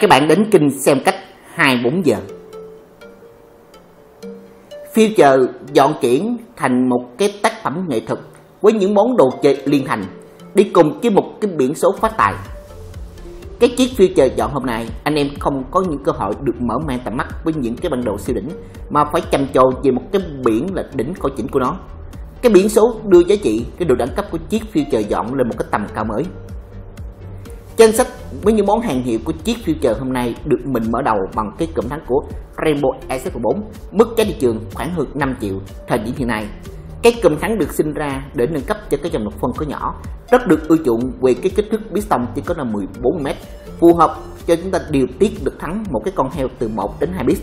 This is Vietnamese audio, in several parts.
các bạn đến kênh xem cách 24 giờ. Future dọn chuyển thành một cái tác phẩm nghệ thuật với những món đồ chơi liên thành đi cùng với một cái biển số phát tài. Cái chiếc Future dọn hôm nay, anh em không có những cơ hội được mở mang tầm mắt với những cái bản đồ siêu đỉnh, mà phải chăm trồ về một cái biển là đỉnh khỏi chỉnh của nó. Cái biển số đưa giá trị, cái độ đẳng cấp của chiếc Future dọn lên một cái tầm cao mới danh sách với những món hàng hiệu của chiếc Future hôm nay được mình mở đầu bằng cái cụm thắng của Rainbow SF4 mức giá thị trường khoảng hơn 5 triệu thời điểm hiện nay. Cái cụm thắng được sinh ra để nâng cấp cho cái dòng độc phân có nhỏ, rất được ưa chuộng về cái kích thước piston chỉ có là 14m phù hợp cho chúng ta điều tiết được thắng một cái con heo từ 1 đến 2 bit.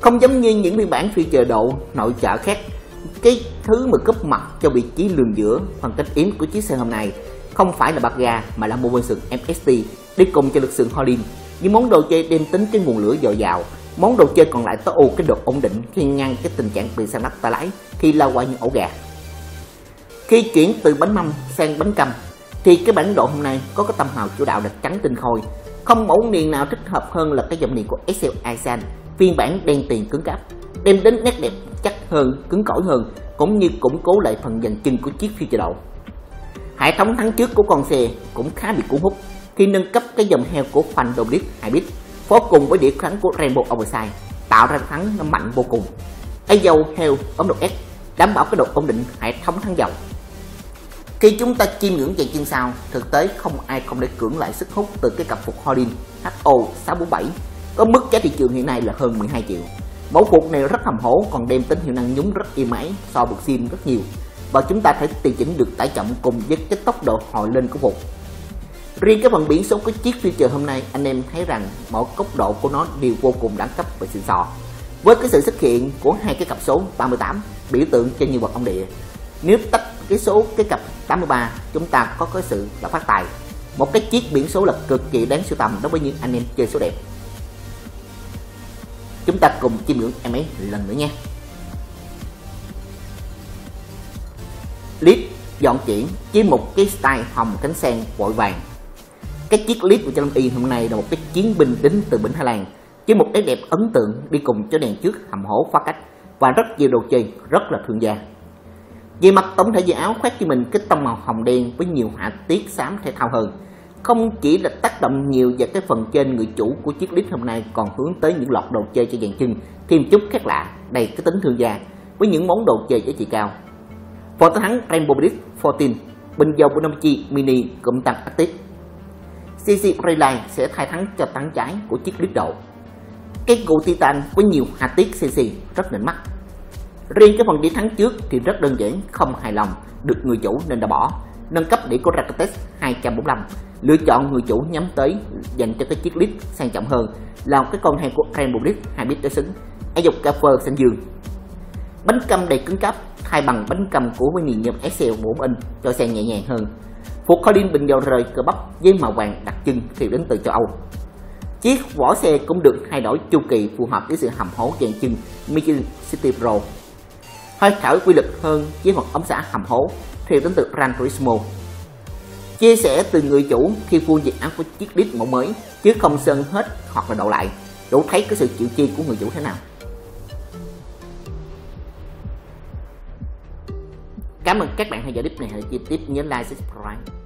Không giống như những phiên bản Future độ nội trợ khác, cái thứ mà cấp mặt cho vị trí lường giữa phần cách yếm của chiếc xe hôm nay không phải là bạc gà mà là mô sừng MST đi cùng cho lực sừng Holland. Những món đồ chơi đem tính cái nguồn lửa dồi dào, món đồ chơi còn lại tối ưu cái độ ổn định khi ngăn cái tình trạng bị sang nắp tay lái khi lao qua những ổ gà. Khi chuyển từ bánh mâm sang bánh cầm thì cái bản độ hôm nay có cái tâm hào chủ đạo là trắng tinh khôi. Không mẫu niền nào thích hợp hơn là cái dòng niền của Excel Isan phiên bản đen tiền cứng cáp, đem đến nét đẹp chắc hơn, cứng cỏi hơn cũng như củng cố lại phần dàn chân của chiếc phi độ. Hệ thống thắng trước của con xe cũng khá bị cuốn hút khi nâng cấp cái dòng heo của Fan Doblit 2 bit phối cùng với đĩa thắng của Rainbow Oversize tạo ra thắng nó mạnh vô cùng. Cái dầu heo ống độ S đảm bảo cái độ ổn định hệ thống thắng dầu. Khi chúng ta chiêm ngưỡng dàn chân sau, thực tế không ai không để cưỡng lại sức hút từ cái cặp phục Holding HO 647 có mức giá thị trường hiện nay là hơn 12 triệu. Mẫu phục này rất hầm hố còn đem tính hiệu năng nhúng rất yên máy so với sim rất nhiều và chúng ta phải điều chỉnh được tải trọng cùng với cái tốc độ hồi lên của phục. Riêng cái phần biển số của chiếc Future hôm nay, anh em thấy rằng mọi góc độ của nó đều vô cùng đẳng cấp và xịn sò. Với cái sự xuất hiện của hai cái cặp số 38 biểu tượng cho nhân vật ông địa. Nếu tách cái số cái cặp 83 chúng ta có cái sự là phát tài. Một cái chiếc biển số là cực kỳ đáng sưu tầm đối với những anh em chơi số đẹp. Chúng ta cùng chiêm ngưỡng em ấy lần nữa nha. Clip dọn chuyển với một cái style hồng cánh sen vội vàng. Cái chiếc clip của Trang Y hôm nay là một cái chiến binh đến từ Bình Hà Lan với một cái đẹp ấn tượng đi cùng cho đèn trước hầm hổ phá cách và rất nhiều đồ chơi rất là thương gia. Về mặt tổng thể về áo khoác cho mình cái tông màu hồng đen với nhiều họa tiết xám thể thao hơn. Không chỉ là tác động nhiều vào cái phần trên người chủ của chiếc clip hôm nay, còn hướng tới những lọt đồ chơi cho dàn chân. Thêm chút khác lạ đầy cái tính thương gia với những món đồ chơi giá trị cao. Phó Tất Thắng Rainbow bridge 14 Bình dầu Bonachi Mini cụm tăng Active CC Rayline sẽ thay thắng cho tăng trái của chiếc lít độ Cái cụ Titan có nhiều hạt tiết CC rất nịnh mắt. Riêng cái phần đi thắng trước thì rất đơn giản, không hài lòng, được người chủ nên đã bỏ. Nâng cấp để có Rakates 245 Lựa chọn người chủ nhắm tới dành cho cái chiếc lít sang trọng hơn là cái con hàng của Rainbow Blitz 2 bit đối xứng. Ai dục cà phơ xanh dương. Bánh căm đầy cứng cáp thay bằng bánh cầm của với miền nhôm Excel 4 inch cho xe nhẹ nhàng hơn. Phục Collin bình dầu rời cơ bắp với màu vàng đặc trưng khi đến từ châu Âu. Chiếc vỏ xe cũng được thay đổi chu kỳ phù hợp với sự hầm hố dàn chân Michelin City Pro. Hơi thở quy lực hơn với một ống xả hầm hố, theo đến từ Gran Turismo. Chia sẻ từ người chủ khi full dự án của chiếc đít mẫu mới, chứ không sơn hết hoặc là đậu lại đủ thấy cái sự chịu chi của người chủ thế nào. Cảm ơn các bạn theo dõi clip này. Hãy chia tiếp nhớ like, subscribe.